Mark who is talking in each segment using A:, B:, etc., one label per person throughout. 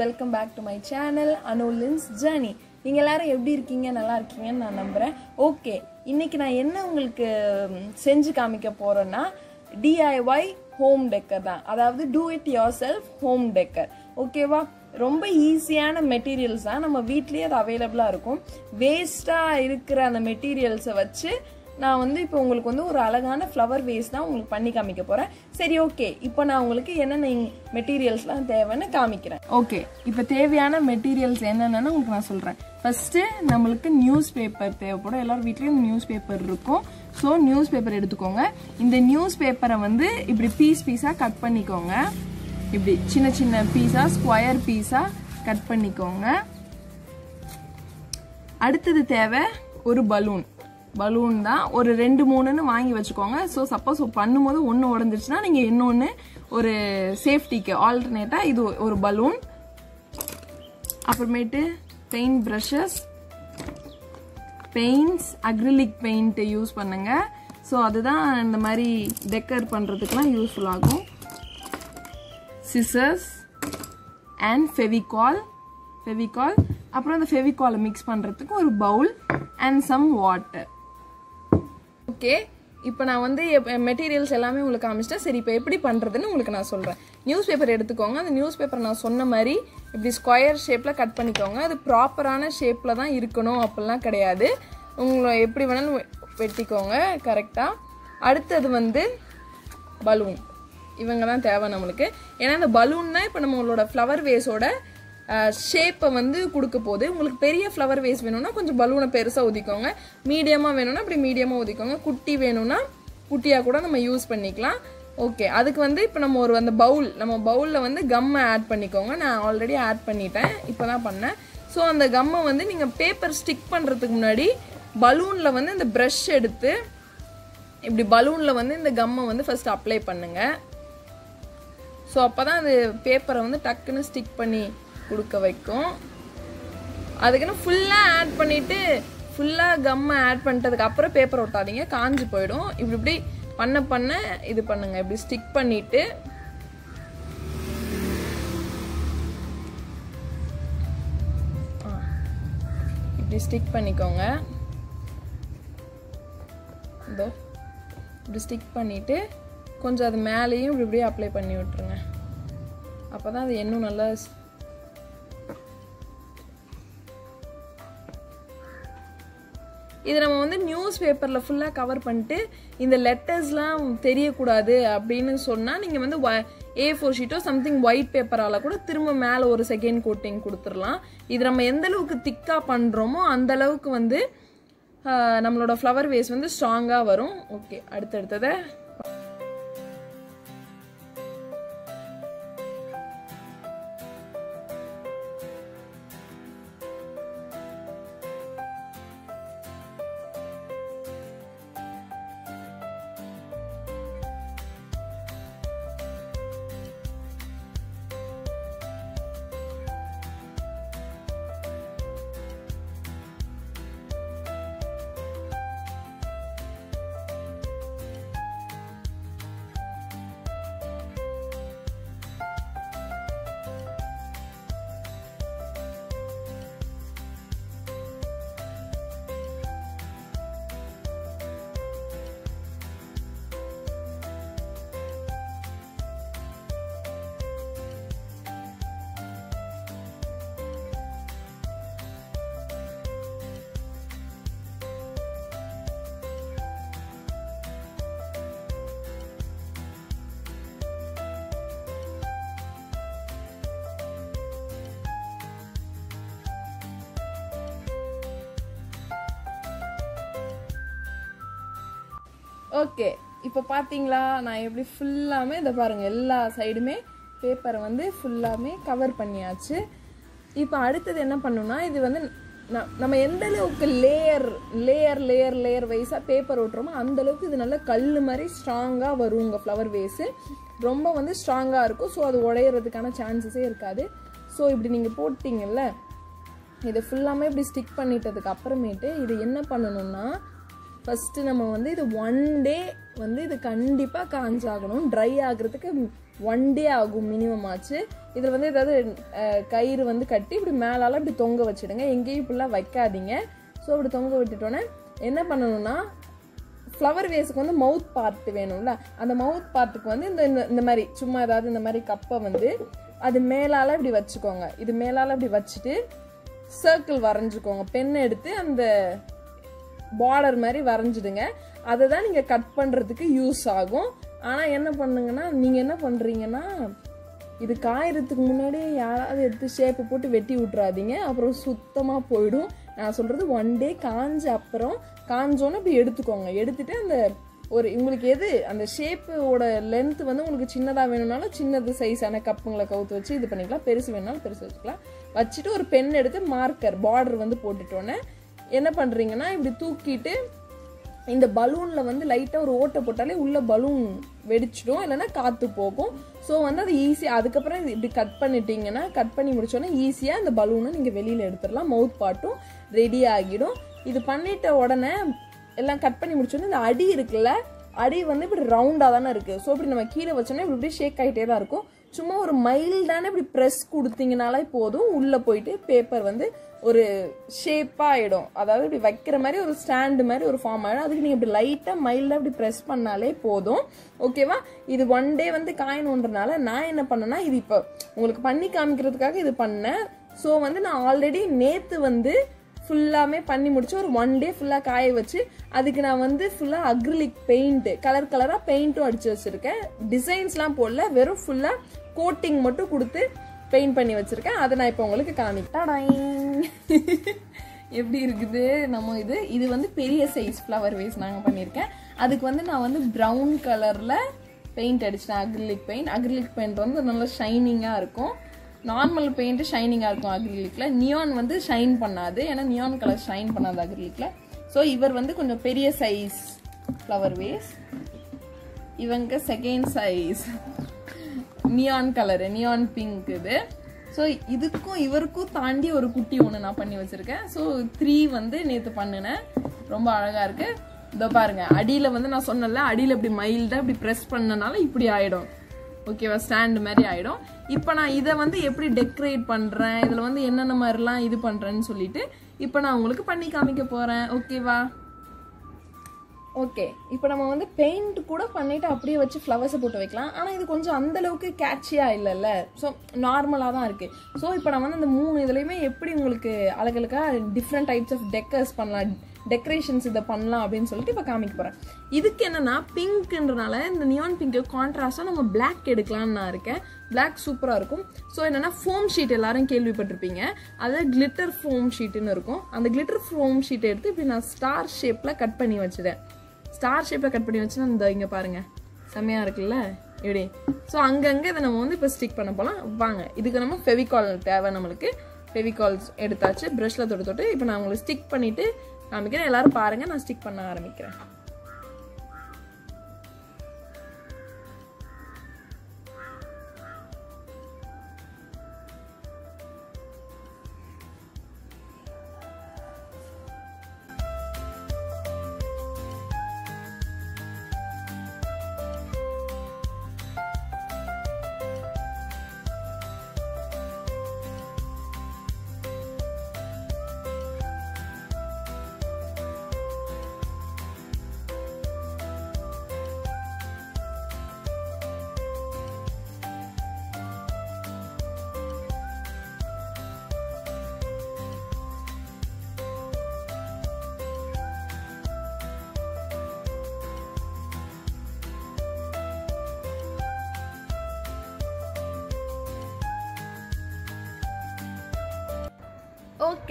A: Welcome back to my channel அனோலின்ஸ் journey நீங்கள் எல்லாரும் எப்படி இருக்கீங்க? நல்லா இருக்கீங்கன்னு நான் நம்புகிறேன் ஓகே இன்னைக்கு நான் என்ன உங்களுக்கு செஞ்சு காமிக்க போகிறேன்னா டிஐஒய் ஹோம் டெக்கர் தான். அதாவது do it yourself home decor ஓகேவா ரொம்ப ஈஸியான மெட்டீரியல்ஸ் தான். நம்ம வீட்லேயே அது அவைலபிளாக இருக்கும். வேஸ்ட்டாக இருக்கிற அந்த மெட்டீரியல்ஸை வச்சு நான் வந்து இப்போ உங்களுக்கு வந்து ஒரு அழகான ஃப்ளவர் வேஸ் தான் உங்களுக்கு பண்ணி காமிக்க போகிறேன் சரி ஓகே இப்போ நான் உங்களுக்கு என்னென்ன மெட்டீரியல்ஸ்லாம் தேவைன்னு காமிக்கிறேன். ஓகே இப்போ தேவையான மெட்டீரியல்ஸ் என்னென்னு உங்களுக்கு நான் சொல்கிறேன் ஃபஸ்ட்டு நம்மளுக்கு நியூஸ் பேப்பர் தேவைப்படும் எல்லோரும் வீட்லேயும் நியூஸ் பேப்பர் இருக்கும். ஸோ நியூஸ் பேப்பர் எடுத்துக்கோங்க. இந்த நியூஸ் பேப்பரை வந்து இப்படி பீஸ் பீஸாக கட் பண்ணிக்கோங்க. இப்படி சின்ன சின்ன பீஸாக ஸ்கொயர் பீஸாக கட் பண்ணிக்கோங்க. அடுத்தது தேவை ஒரு பலூன் பலூன் தான். ஒரு ரெண்டு மூணுன்னு வாங்கி வச்சுக்கோங்க. ஸோ சப்போஸ் பண்ணும்போது ஒன்று உடஞ்சிருச்சுன்னா நீங்கள் இன்னொன்று ஒரு சேஃப்டிக்கு ஆல்டர்னேட்டாக இது ஒரு பலூன் அப்புறமேட்டு paint brushes paints acrylic paint use பண்ணுங்க. ஸோ அதுதான் இந்த மாதிரி டெக்கர் பண்ணுறதுக்குலாம் யூஸ்ஃபுல் ஆகும். சிசர்ஸ் அண்ட் ஃபெவிகால் ஃபெவிகால் அப்புறம் அந்த ஃபெவிகாலை மிக்ஸ் பண்ணுறதுக்கு ஒரு bowl and some water okay. இப்போ நான் வந்து மெட்டீரியல்ஸ் எல்லாமே உங்களுக்கு காமிச்சிட்டேன். சரி இப்போ எப்படி பண்ணுறதுன்னு உங்களுக்கு நான் சொல்கிறேன் நியூஸ் பேப்பர் எடுத்துக்கோங்க. அந்த நியூஸ் பேப்பர் நான் சொன்ன மாதிரி இப்படி ஸ்கொயர் ஷேப்பில் கட் பண்ணிக்கோங்க. அது ப்ராப்பரான ஷேப்பில் தான் இருக்கணும். அப்படிலாம் கிடையாது. உங்களை எப்படி வேணாலும் வெட்டிக்கோங்க. கரெக்டாக அடுத்தது வந்து பலூன் இவங்க தான் தேவை நம்மளுக்கு. ஏன்னா இந்த பலூன் தான் இப்போ நம்மளோட ஃப்ளவர் வேஸோட ஷேப்பை வந்து கொடுக்க போகுது உங்களுக்கு பெரிய ஃப்ளவர் வேஸ் வேணும்னா கொஞ்சம் பலூனை பெருசாக ஊதிக்கோங்க மீடியமாக வேணும்னா அப்படி மீடியமாக ஊதிக்கோங்க குட்டி வேணும்னா குட்டியாக கூட நம்ம யூஸ் பண்ணிக்கலாம். ஓகே அதுக்கு வந்து இப்போ நம்ம ஒரு அந்த பவுல் நம்ம பவுலில் வந்து கம்மை ஆட் பண்ணிக்கோங்க. நான் ஆல்ரெடி ஆட் பண்ணிட்டேன். இப்போ தான் பண்ணேன். ஸோ அந்த கம்மை வந்து நீங்கள் பேப்பர் ஸ்டிக் பண்ணுறதுக்கு முன்னாடி பலூனில் வந்து இந்த ப்ரஷ் எடுத்து இப்படி பலூனில் வந்து இந்த கம்மை வந்து ஃபஸ்ட் அப்ளை பண்ணுங்கள் ஸோ அப்போ தான் அது பேப்பரை வந்து டக்குன்னு ஸ்டிக் பண்ணி கொடுக்க வைக்கும். அதுக்குன்னு ஃபுல்லாக ஆட் பண்ணிவிட்டு ஃபுல்லாக கம்மை ஆட் பண்ணிட்டதுக்கு அப்புறம் பேப்பர் ஒட்டாதீங்க காஞ்சி போயிடும். இப்படி இப்படி பண்ண பண்ண இது பண்ணுங்க. இப்படி ஸ்டிக் பண்ணிட்டு ஆ, இப்படி ஸ்டிக் பண்ணிக்கோங்க. இதோ இப்படி ஸ்டிக் பண்ணிட்டு கொஞ்சம் அது மேலேயும் இப்படி இப்படியே அப்ளை பண்ணி விட்டுருங்க. அப்போ தான் அது இன்னும் நல்லா இது நம்ம வந்து நியூஸ் பேப்பரில் ஃபுல்லாக கவர் பண்ணிட்டு இந்த லெட்டர்ஸ்லாம் தெரியக்கூடாது அப்படின்னு சொன்னால் நீங்கள் வந்து ஏ ஃபோர் ஷீட்டோ சம்திங் ஒயிட் பேப்பரால் கூட திரும்ப மேலே ஒரு செகண்ட் கோட்டிங் கொடுத்துடலாம். இது நம்ம எந்த அளவுக்கு திக்காக பண்ணுறோமோ அந்த அளவுக்கு வந்து நம்மளோட ஃப்ளவர் வேஸ் வந்து ஸ்ட்ராங்காக வரும். ஓகே அடுத்தடுத்ததை ஓகே இப்போ பார்த்தீங்களா நான் எப்படி ஃபுல்லாமே இதை பாருங்கள் எல்லா சைடுமே பேப்பரை வந்து ஃபுல்லாமே கவர் பண்ணியாச்சு. இப்போ அடுத்தது என்ன பண்ணுன்னா இது வந்து ந- நம்ம எந்த அளவுக்கு லேயர் லேயர் லேயர் லேயர் வைஸாக பேப்பர் ஓட்டுறோமோ அந்த அளவுக்கு இது நல்லா கல் மாதிரி ஸ்ட்ராங்காக வரும் உங்கள் ஃப்ளவர் வேஸு ரொம்ப வந்து ஸ்ட்ராங்காக இருக்கும். ஸோ அது உடையிறதுக்கான சான்சஸே இருக்காது. ஸோ இப்படி நீங்கள் போட்டிங்கல்ல இதை ஃபுல்லாமே இப்படி ஸ்டிக் பண்ணிட்டதுக்கு அப்புறமேட்டு இது என்ன பண்ணணும்னா ஃபஸ்ட்டு நம்ம வந்து இது ஒன் டே வந்து இது கண்டிப்பாக காஞ்சாகணும். ட்ரை ஆகுறதுக்கு ஒன் டே ஆகும் மினிமம் ஆச்சு. இதில் வந்து ஏதாவது கயிறு வந்து கட்டி இப்படி மேலால் இப்படி தொங்க வச்சுடுங்க. எங்கேயும் இப்படிலாம் வைக்காதீங்க. ஸோ இப்படி தொங்க விட்டுட்டோன்னே என்ன பண்ணணும்னா ஃப்ளவர் வேஸுக்கு வந்து மவுத் பார்ட் வேணும்ல. அந்த மவுத் பார்ட்டுக்கு வந்து இந்த இந்த- இந்த மாதிரி சும்மா ஏதாவது இந்த மாதிரி கப்பை வந்து அது மேலால் இப்படி வச்சுக்கோங்க. இது மேலால் இப்படி வச்சுட்டு சர்க்கிள் வரைஞ்சிக்கோங்க. பென் எடுத்து அந்த பார்டர் மாதிரி வரைஞ்சிடுங்க. அதை தான் நீங்கள் கட் பண்ணுறதுக்கு யூஸ் ஆகும். ஆனால் என்ன பண்ணுங்கன்னா நீங்கள் என்ன பண்ணுறீங்கன்னா இது காயறதுக்கு முன்னாடி யாராவது எடுத்து ஷேப்பு போட்டு வெட்டி விட்றாதீங்க அப்புறம் சுத்தமாக போயிடும். நான் சொல்கிறது ஒன் டே காஞ்ச அப்புறம் காஞ்சோன்னு இப்படி எடுத்துக்கோங்க. எடுத்துகிட்டு அந்த ஒரு உங்களுக்கு எது அந்த ஷேப்போட லென்த் வந்து உங்களுக்கு சின்னதாக வேணும்னாலும் சின்னது சைஸான கப்புங்களை கவுத்து வச்சு இது பண்ணிக்கலாம். பெருசு வேணுனாலும் பெருசு வச்சுக்கலாம். வச்சுட்டு ஒரு பென் எடுத்து மார்க்கர் பார்டர் வந்து போட்டுட்டோன்னே என்ன பண்ணுறீங்கன்னா இப்படி தூக்கிட்டு இந்த பலூனில் வந்து லைட்டாக ஒரு ஓட்டை போட்டாலே உள்ளே பலூன் வெடிச்சிடும் இல்லைன்னா காற்று போகும். ஸோ வந்து அது ஈஸியாக அதுக்கப்புறம் இப்படி கட் பண்ணிட்டீங்கன்னா கட் பண்ணி முடிச்சோன்னே ஈஸியாக அந்த பலூனை நீங்கள் வெளியில் எடுத்துடலாம். மவுத் பாட்டும் ரெடி ஆகிடும். இது பண்ணிட்ட உடனே எல்லாம் கட் பண்ணி முடிச்சோன்னே இந்த அடி இருக்குல்ல அடி வந்து இப்படி ரவுண்டாக தானே இருக்குது ஸோ இப்படி நம்ம கீழே வச்சோன்னா இப்படி இப்படி ஷேக் ஆகிட்டே தான் இருக்கும். சும்மா ஒரு மைல்டான இப்படி ப்ரெஸ் கொடுத்தீங்கனாலே போதும். உள்ளே போயிட்டு பேப்பர் வந்து ஒரு ஷேப்பாக ஆகிடும் அதாவது இப்படி வைக்கிற மாதிரி ஒரு ஸ்டாண்டு மாதிரி ஒரு ஃபார்ம் ஆகிடும் அதுக்கு நீங்கள் இப்படி லைட்டாக மைல்டாக இப்படி ப்ரெஸ் பண்ணாலே போதும். ஓகேவா இது ஒன் டே வந்து காயணுன்றனால நான் என்ன பண்ணேன்னா இது இப்போ உங்களுக்கு பண்ணி காமிக்கிறதுக்காக இது பண்ணேன். ஸோ வந்து நான் ஆல்ரெடி நேற்று வந்து ஃபுல்லாமே பண்ணி முடிச்சு ஒரு ஒன் டே ஃபுல்லாக காய வச்சு அதுக்கு நான் வந்து ஃபுல்லாக அக்ரிலிக் பெயிண்ட்டு கலர் கலராக பெயிண்ட்டும் அடிச்சு வச்சுருக்கேன். டிசைன்ஸ்லாம் போடல வெறும் ஃபுல்லாக கோட்டிங் மட்டும் கொடுத்து பெயிண்ட் பண்ணி வச்சுருக்கேன். அதை நான் இப்போ உங்களுக்கு காமிக்கிட்டாடாய் எப்படி இருக்குது? நம்ம இது இது வந்து பெரிய சைஸ் ஃப்ளவர் வேஸ் நாங்கள் பண்ணியிருக்கேன். அதுக்கு வந்து நான் வந்து ப்ரௌன் கலரில் பெயிண்ட் அடிச்சிட்டேன். அக்ரிலிக் பெயிண்ட் அக்ரிலிக் பெயிண்ட் வந்து நல்லா ஷைனிங்காக இருக்கும். நார்மல் பெயிண்ட்டு ஷைனிங்காக இருக்கும் அக்ரிலிக்கில் நியான் வந்து ஷைன் பண்ணாது. ஏன்னா நியான் கலர் ஷைன் பண்ணாது அக்ரிலிக்கில் ஸோ இவர் வந்து கொஞ்சம் பெரிய சைஸ் ஃப்ளவர் வேஸ் இவங்க second size neon colour neon pink இது. ஸோ இதுக்கும் இவருக்கும் தாண்டி ஒரு குட்டி ஒன்று நான் பண்ணி வச்சிருக்கேன். ஸோ த்ரீ வந்து நேற்று பண்ணினேன். ரொம்ப அழகா இருக்கு. இதோ பாருங்க அடியில் வந்து நான் சொன்னல அடியில் இப்படி மைல்டாக இப்படி ப்ரெஸ் பண்ணனால இப்படி ஆயிடும். ஓகேவா ஸ்டாண்ட் மாதிரி ஆயிடும். இப்போ நான் இதை வந்து எப்படி டெக்கரேட் பண்ணுறேன் இதில் வந்து என்னென்ன மாதிரிலாம் இது பண்ணுறேன்னு சொல்லிட்டு இப்போ நான் உங்களுக்கு பண்ணி காமிக்க போகிறேன் ஓகேவா ஓகே இப்போ நம்ம வந்து பெயிண்ட் கூட பண்ணிட்டு அப்படியே வச்சு ஃப்ளவர்ஸை போட்டு வைக்கலாம். ஆனால் இது கொஞ்சம் அந்தளவுக்கு கேட்சியாக இல்லைல்ல. ஸோ நார்மலாக தான் இருக்குது ஸோ இப்போ நான் வந்து அந்த மூணு இதுலேயுமே எப்படி உங்களுக்கு அழகழகாக டிஃப்ரெண்ட் டைப்ஸ் ஆஃப் டெக்கர்ஸ் பண்ணலாம் டெக்கரேஷன்ஸ் இதை பண்ணலாம் அப்படின்னு சொல்லிட்டு இப்போ காமிக்க போகிறேன் இதுக்கு என்னென்னா பிங்க்ன்றனால இந்த நியான் பிங்க்கு கான்ட்ராஸ்டாக நம்ம பிளாக் எடுக்கலாம்னு நான் இருக்கேன். பிளாக் சூப்பராக இருக்கும். ஸோ என்னென்னா ஃபோம் ஷீட் எல்லாரும் கேள்விப்பட்டிருப்பீங்க. அது கிளிட்டர் ஃபோம் ஷீட்டுன்னு இருக்கும். அந்த கிளிட்டர் ஃபோம் ஷீட்டை எடுத்து இப்படி நான் ஸ்டார் ஷேப்பில் கட் பண்ணி வச்சுட்டேன். ஸ்டார் ஷேப்பில் கட் பண்ணி வச்சுன்னா இந்த இங்கே பாருங்கள் செம்மையாக இருக்குல்ல? இப்படி. ஸோ அங்கங்கே இதை நம்ம வந்து இப்போ ஸ்டிக் பண்ண போகலாம் வாங்க. இதுக்கு நம்ம ஃபெவிகால் தேவை நம்மளுக்கு. ஃபெவிகால்ஸ் எடுத்தாச்சு. ப்ரஷில் தொட்டு தொட்டு இப்போ நான் உங்களுக்கு ஸ்டிக் பண்ணிவிட்டு காமிக்கிறேன். எல்லோரும் பாருங்கள் நான் ஸ்டிக் பண்ண ஆரம்பிக்கிறேன்.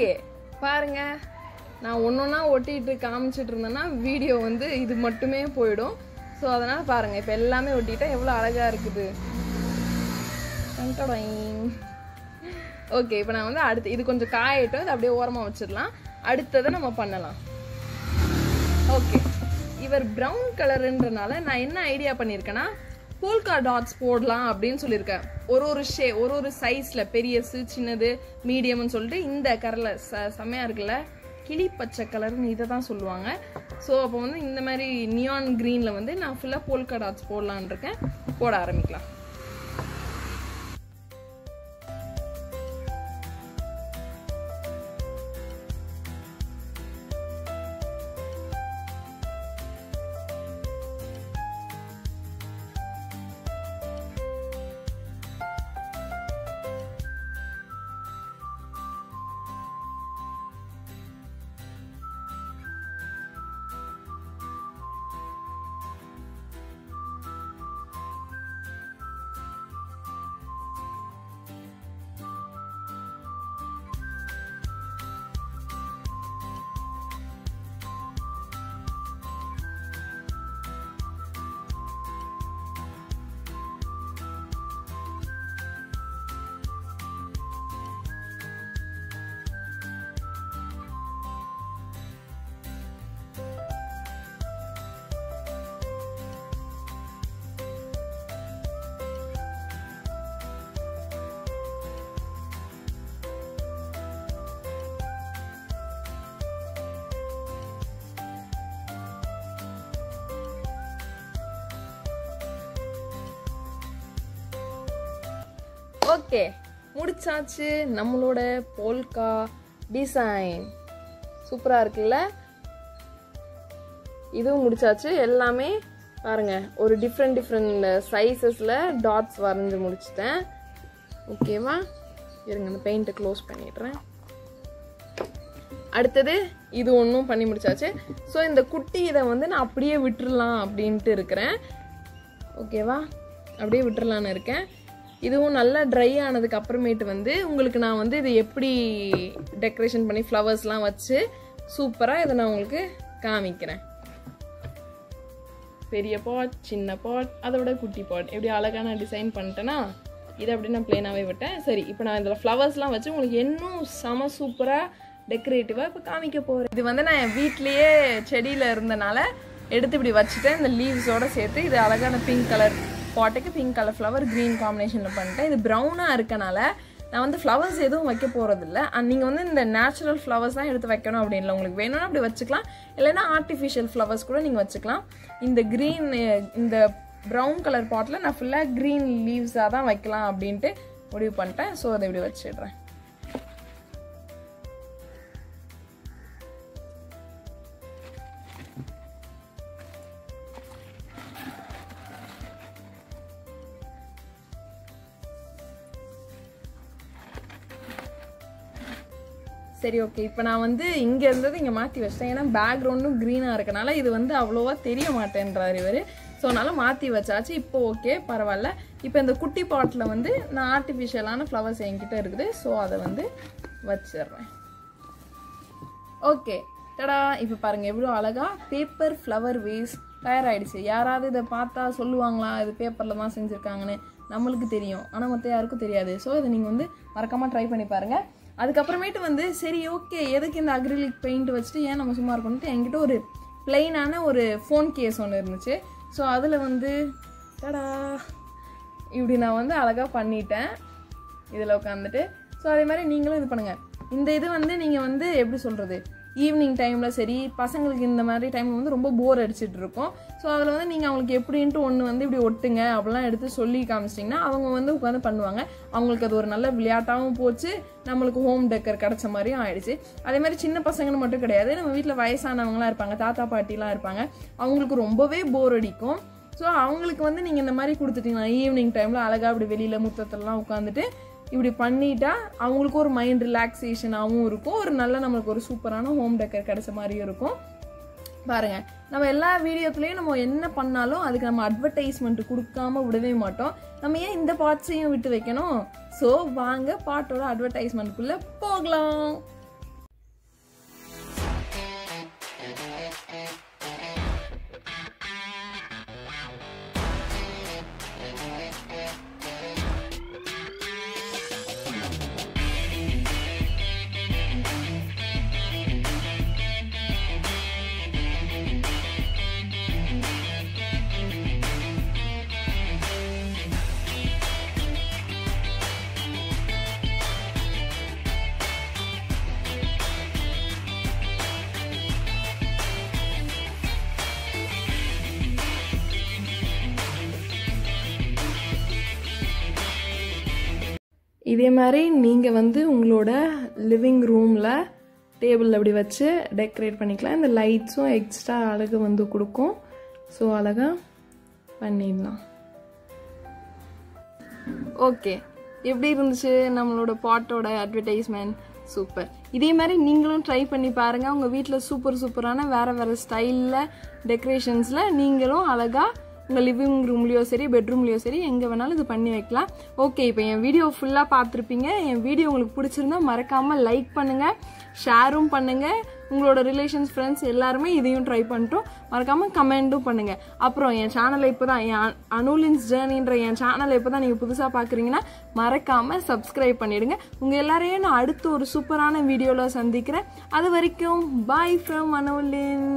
A: ஓகே பாருங்க. நான் ஒன்றொன்னா ஒட்டிட்டு காமிச்சிட்டு இருந்தேன்னா வீடியோ வந்து இது மட்டுமே போயிடும். ஸோ அதனால் பாருங்க இப்போ எல்லாமே ஒட்டிட்டா எவ்வளோ அழகா இருக்குது. ஓகே இப்போ நான் வந்து அடுத்து இது கொஞ்சம் காயட்டும் இது அப்படியே ஓரமாக வச்சிடலாம். அடுத்ததை நம்ம பண்ணலாம். ஓகே இவர் ப்ரௌன் கலருன்றனால நான் என்ன ஐடியா பண்ணியிருக்கேன்னா போல்கா டாட்ஸ் போடலாம் அப்படின்னு சொல்லியிருக்கேன். ஒரு ஒரு ஷே ஒரு ஒரு சைஸில் பெரியசு சின்னது மீடியம்னு சொல்லிட்டு இந்த கலரில் ச செம்மையாக இருக்குல்ல? கிளி பச்சை கலர்னு இதை தான் சொல்லுவாங்க. ஸோ அப்போ வந்து இந்த மாதிரி நியான் க்ரீனில் வந்து நான் ஃபுல்லாக போல்கா டாட்ஸ் போடலான்னு இருக்கேன். போட ஆரம்பிக்கலாம். ஓகே முடிச்சாச்சு. நம்மளோட போல்கா டிசைன் சூப்பராக இருக்குல்ல? இதுவும் முடிச்சாச்சு. எல்லாமே பாருங்க ஒரு டிஃப்ரெண்ட் டிஃப்ரெண்ட் சைஸஸில் டாட்ஸ் வரைஞ்சி முடிச்சிட்டேன். ஓகேவா இருங்க அந்த பெயிண்ட்டை க்ளோஸ் பண்ணிடுறேன். அடுத்தது இது ஒன்றும் பண்ணி முடிச்சாச்சு. ஸோ இந்த குட்டி இதை வந்து நான் அப்படியே விட்டுடலாம் அப்படின்ட்டு இருக்கிறேன். ஓகேவா அப்படியே விட்டுடலான்னு இருக்கேன். இதுவும் நல்லா ட்ரை ஆனதுக்கு அப்புறமேட்டு வந்து உங்களுக்கு நான் வந்து இது எப்படி டெக்கரேஷன் பண்ணி ஃப்ளவர்ஸ்லாம் வச்சு சூப்பராக இதை நான் உங்களுக்கு காமிக்கிறேன். பெரிய பாட் சின்ன பாட் அதை விட குட்டி பாட் எப்படி அழகாக நான் டிசைன் பண்ணிட்டேன்னா இதை அப்படி நான் பிளேனாகவே விட்டேன். சரி இப்போ நான் இதில் ஃப்ளவர்ஸ்லாம் வச்சு உங்களுக்கு இன்னும் செம சூப்பராக டெக்கரேட்டிவாக இப்போ காமிக்க போகிறேன் இது வந்து நான் என் வீட்லேயே செடியில் இருந்தனால எடுத்து இப்படி வச்சுட்டேன். இந்த லீவ்ஸோடு சேர்த்து இது அழகான பிங்க் கலர் பாட்டுக்கு பிங்க் கலர் ஃப்ளவர் க்ரீன் காம்பினேஷனில் பண்ணிட்டேன். இது ப்ரௌனாக இருக்கனால நான் வந்து ஃப்ளவர்ஸ் எதுவும் வைக்க போகிறதில்ல அண்ட் நீங்கள் வந்து இந்த நேச்சுரல் ஃப்ளவர்ஸ் தான் எடுத்து வைக்கணும் அப்படின்னு இல்லை உங்களுக்கு வேணும்னா அப்படி வச்சுக்கலாம். இல்லைன்னா ஆர்டிஃபிஷியல் ஃப்ளவர்ஸ் கூட நீங்கள் வச்சுக்கலாம். இந்த க்ரீன் இந்த ப்ரௌன் கலர் பாட்டில் நான் ஃபுல்லாக க்ரீன் லீவ்ஸாக தான் வைக்கலாம் அப்படின்ட்டு முடிவு பண்ணிட்டேன். ஸோ அதை இப்படி வச்சிடுறேன். சரி ஓகே இப்போ நான் வந்து இங்கே இருந்தது இங்கே மாற்றி வச்சிட்டேன். ஏன்னா பேக்ரவுண்டும் க்ரீனாக இருக்கனால இது வந்து அவ்வளோவா தெரிய மாட்டேன்றார் இவர். ஸோ அதனால் மாற்றி வச்சாச்சு. இப்போ ஓகே பரவாயில்ல. இப்போ இந்த குட்டி பாட்டில் வந்து நான் ஆர்டிஃபிஷியலான ஃப்ளவர்ஸ் என்கிட்ட இருக்குது. ஸோ அதை வந்து வச்சிடுறேன். ஓகே டடா இப்போ பாருங்கள் எவ்வளோ அழகாக பேப்பர் ஃப்ளவர் வேஸ் தயாராகிடுச்சு யாராவது இதை பார்த்தா சொல்லுவாங்களா இது பேப்பரில் தான் செஞ்சுருக்காங்கன்னு. நம்மளுக்கு தெரியும். ஆனால் மற்ற யாருக்கும் தெரியாது. ஸோ இதை நீங்கள் வந்து மறக்காமல் ட்ரை பண்ணி பாருங்கள் அதுக்கப்புறமேட்டு வந்து சரி ஓகே எதுக்கு இந்த அக்ரிலிக் பெயிண்ட் வச்சுட்டு ஏன் நம்ம சும்மா இருக்கணும்ட்டு என்கிட்ட ஒரு பிளெயினான ஒரு ஃபோன் கேஸ் ஒன்று இருந்துச்சு. ஸோ அதில் வந்து டடா இப்படி நான் வந்து அழகாக பண்ணிட்டேன். இதில் உட்காந்துட்டு ஸோ அதே மாதிரி நீங்களும் இது பண்ணுங்கள் இந்த இது வந்து நீங்கள் வந்து எப்படி சொல்கிறது ஈவினிங் டைமில் சரி பசங்களுக்கு இந்த மாதிரி டைம் வந்து ரொம்ப போர் அடிச்சுட்டு இருக்கும். ஸோ அதில் வந்து நீங்கள் அவங்களுக்கு எப்படின்ட்டு ஒன்று வந்து இப்படி ஒட்டுங்க அப்படிலாம் எடுத்து சொல்லி காமிச்சிட்டிங்கன்னா அவங்க வந்து உட்காந்து பண்ணுவாங்க. அவங்களுக்கு அது ஒரு நல்ல விளையாட்டாகவும் போச்சு நம்மளுக்கு ஹோம் டெக்கர் கிடச்ச மாதிரியும் ஆயிடுச்சு. அதே மாதிரி சின்ன பசங்கன்னு மட்டும் கிடையாது நம்ம வீட்டில் வயசானவங்களாம் இருப்பாங்க தாத்தா பாட்டிலாம் இருப்பாங்க. அவங்களுக்கு ரொம்பவே போர் அடிக்கும். ஸோ அவங்களுக்கு வந்து நீங்கள் இந்த மாதிரி கொடுத்துட்டீங்கன்னா ஈவினிங் டைமில் அழகாக அப்படி வெளியில் முத்தத்திலலாம் உட்காந்துட்டு இப்படி பண்ணிட்டா அவங்களுக்கு ஒரு மைண்ட் ரிலாக்ஸேஷனாகவும் இருக்கும். ஒரு நல்ல நம்மளுக்கு ஒரு சூப்பரான ஹோம் டெக்கர் கிடைச்ச மாதிரியும் இருக்கும். பாருங்க நம்ம எல்லா வீடியோத்துலேயும் நம்ம என்ன பண்ணாலும் அதுக்கு நம்ம அட்வர்டைஸ்மெண்ட் கொடுக்காம விடவே மாட்டோம். நம்ம ஏன் இந்த பார்ட்ஸையும் விட்டு வைக்கணும்? ஸோ வாங்க பாட்டோட அட்வர்டைஸ்மெண்ட்குள்ளே போகலாம். இதே மாதிரி நீங்கள் வந்து உங்களோட லிவிங் ரூமில் டேபிள் அப்படி வச்சு டெக்கரேட் பண்ணிக்கலாம். இந்த லைட்ஸும் எக்ஸ்ட்ரா அழகு வந்து கொடுக்கும். ஸோ அழகாக பண்ணிடலாம். ஓகே எப்படி இருந்துச்சு நம்மளோட பாட்டோட அட்வர்டைஸ்மெண்ட் சூப்பர் இதே மாதிரி நீங்களும் ட்ரை பண்ணி பாருங்கள் உங்கள் வீட்டில் சூப்பர் சூப்பரான வேறு வேறு ஸ்டைலில் டெக்கரேஷன்ஸில் நீங்களும் அழகாக உங்கள் லிவிங் ரூம்லேயோ சரி பெட்ரூம்லேயோ சரி எங்கே வேணாலும் இது பண்ணி வைக்கலாம். ஓகே இப்போ என் வீடியோ ஃபுல்லாக பார்த்துருப்பீங்க. என் வீடியோ உங்களுக்கு பிடிச்சிருந்தா மறக்காமல் லைக் பண்ணுங்கள் ஷேரும் பண்ணுங்கள் உங்களோட ரிலேஷன்ஸ் ஃப்ரெண்ட்ஸ் எல்லாருமே இதையும் ட்ரை பண்ணிட்டோம். மறக்காமல் கமெண்ட்டும் பண்ணுங்கள் அப்புறம் என் சேனலை இப்போ தான் என் அனுலின்ஸ் ஜேர்னின்ற என் சேனலை இப்போ தான் நீங்கள் புதுசாக பார்க்குறீங்கன்னா மறக்காமல் சப்ஸ்கிரைப் பண்ணிவிடுங்க உங்கள் எல்லாரையும் நான் அடுத்து ஒரு சூப்பரான வீடியோவில் சந்திக்கிறேன். அது வரைக்கும் பாய் ஃப்ரம் அனுலின்.